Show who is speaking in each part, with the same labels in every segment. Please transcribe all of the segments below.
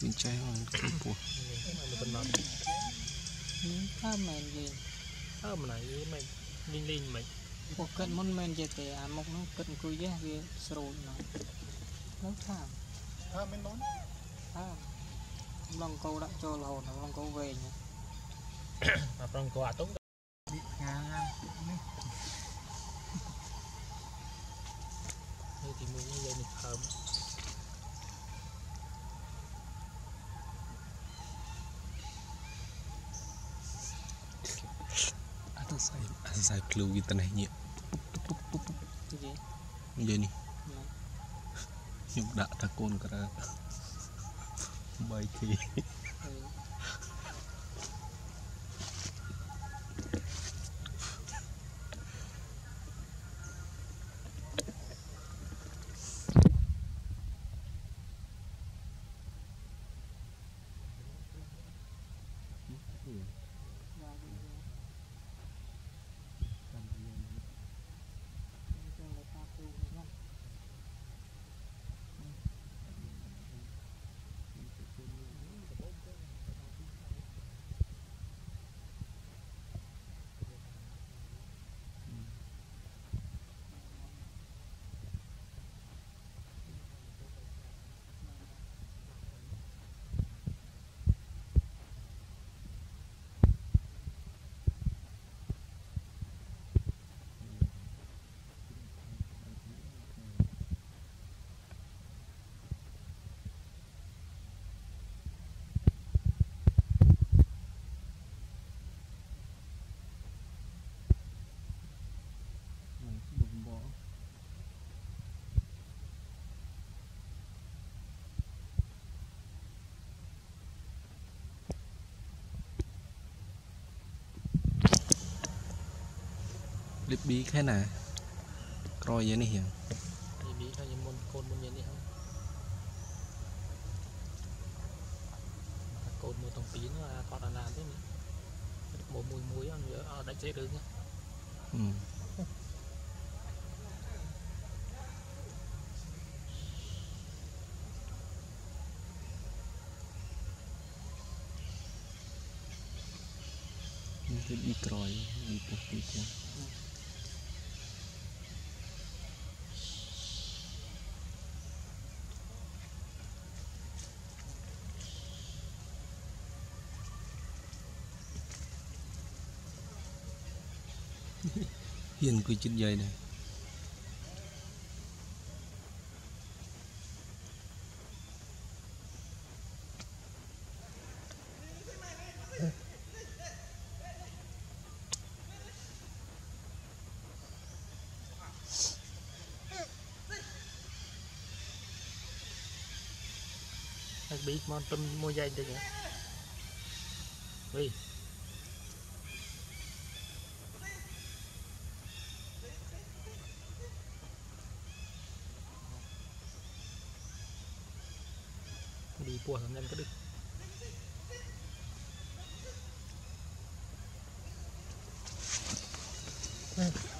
Speaker 1: គួយចៃហ្នឹងគឺពោះ
Speaker 2: មិនប៉ុណ្ណឹង
Speaker 3: នេះថាមែនយី
Speaker 2: អើមិនណាយមិនលេងលេងមិន
Speaker 3: ពួកគិតមុនមែនយីទេអាមុខហ្នឹងគិតអង្គុយយះវាស្រូចណាស់នៅថា
Speaker 4: អើមិនដល់
Speaker 3: ថាឡងកោដាក់ចូលរហូតឡងកោវែង
Speaker 2: អាប្រងក៏អាតុង
Speaker 4: ញ៉ាំ
Speaker 2: នេះទីមួយនេះយើងនេះហើម
Speaker 1: សរសៃភ្លូវាត្នេះញៀកនិយាយនេះខ្ញុំដាក់ថាកូនក្រើ 3K លិបប៊ីខែណាក្រយយ៉ាងនេះយ៉ាង
Speaker 2: ទីមីថាខ្ញុំមុនកូនមុនយ៉ាងនេះហើយកូនមួយទាំងពីរនោះអាគាត់អាណាទេនេះមួយមួយមួយអត់អត់ដាច់ចេះរឿង
Speaker 1: ហឹមនេះគឺប៊ីក្រយប៊ីពោះពីចឹ ងហ៊ានគួយចិត្តយាយដែរ
Speaker 2: ហើ យប៊ីមកទុនមួយយ៉ៃតិចហ៎វិញ đi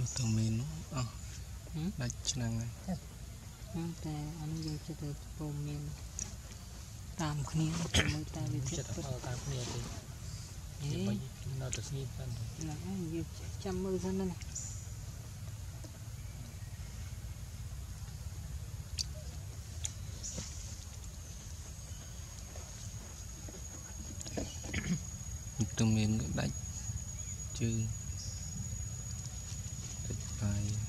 Speaker 1: នោះទៅមានអស់
Speaker 3: ហឹម
Speaker 1: ដាច់ឆ្នាំងហើយ
Speaker 3: ហ្នឹងតែអានេះយើងចិត្តទៅពុំមានតាមគ្នាមើលតែវាជិ
Speaker 2: ចិត្ត
Speaker 3: តពិត
Speaker 2: អើតាមគ្នាទេ
Speaker 3: ហេ
Speaker 2: និយាយនៅតែស្ងៀមសិនទៅ
Speaker 3: ហ្នឹងហើយយើងចាំមើលសិនណា
Speaker 1: ទៅមានក៏ដាច់ជើង ដា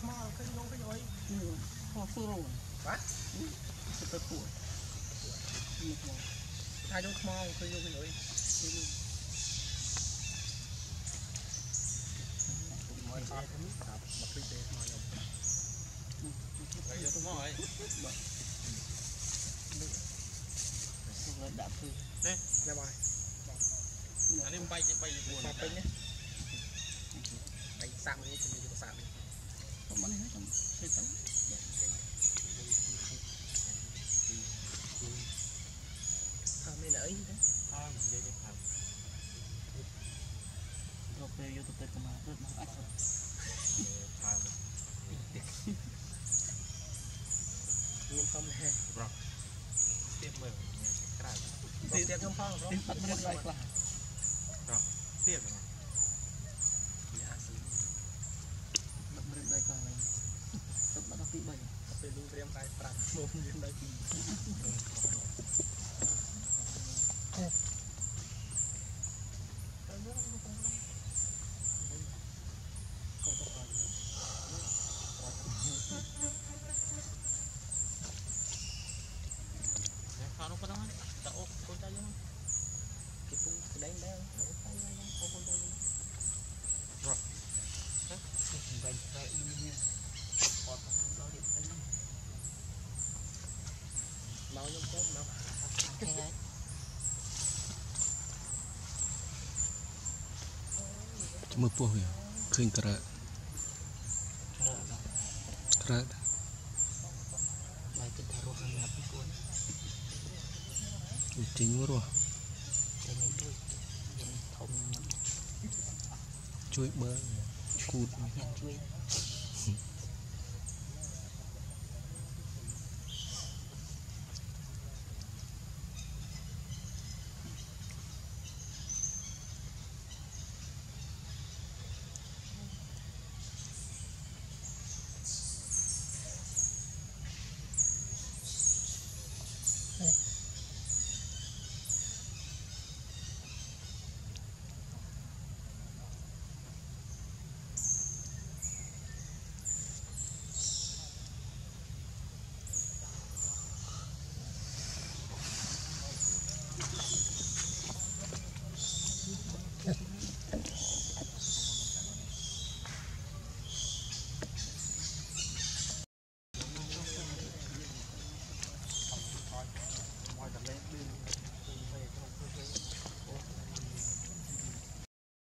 Speaker 1: ថ្ម
Speaker 2: ឃើញលងឃើញ
Speaker 3: អុយ
Speaker 2: ថ្ម
Speaker 4: ស្រួលបាទទៅទៅគួរថាយកថ្មឃើញយកឃើញអុយមកអត់មកពីទេថ្មខ្ញុំ
Speaker 5: យកថ្មហើ
Speaker 6: យបាទនេះដាក់គឺនេះ
Speaker 4: ដាក់ហើយ
Speaker 5: អានេះបាយ
Speaker 4: បាយ
Speaker 5: 4
Speaker 4: ពេញណាបាយសាក់មួយជាមួយជាមួយសាក់នេះ
Speaker 6: ខ្ញុំមកនេះខ្ញុំធ្វើទៅ
Speaker 4: ថាមានអីទេ
Speaker 5: Thôi mình dây cái thằng
Speaker 6: រកពេលយកទៅទៅកម្ពុជាមកអាច
Speaker 5: thằng mình
Speaker 4: ខ្ញុំខំហេ
Speaker 5: tiếp mình cái này
Speaker 4: ទីទៀតខ្ញុំផងប្រុស
Speaker 6: បាត់មិនដៃខ្លះ
Speaker 5: tiếp rồi
Speaker 4: អា
Speaker 6: Oh,
Speaker 4: មកខ្ញុំទៅមក
Speaker 6: គេហើយ
Speaker 1: មើលពោះវាឃើញក្រើ
Speaker 6: រើដល់
Speaker 1: ក្រើ
Speaker 6: បាយគិតថារស់ណាប់ពីគួន
Speaker 1: ចេញរស់
Speaker 6: តែមិនជួយយើងធំ
Speaker 1: ជួយបើគូត
Speaker 6: ញ៉ាំជួយ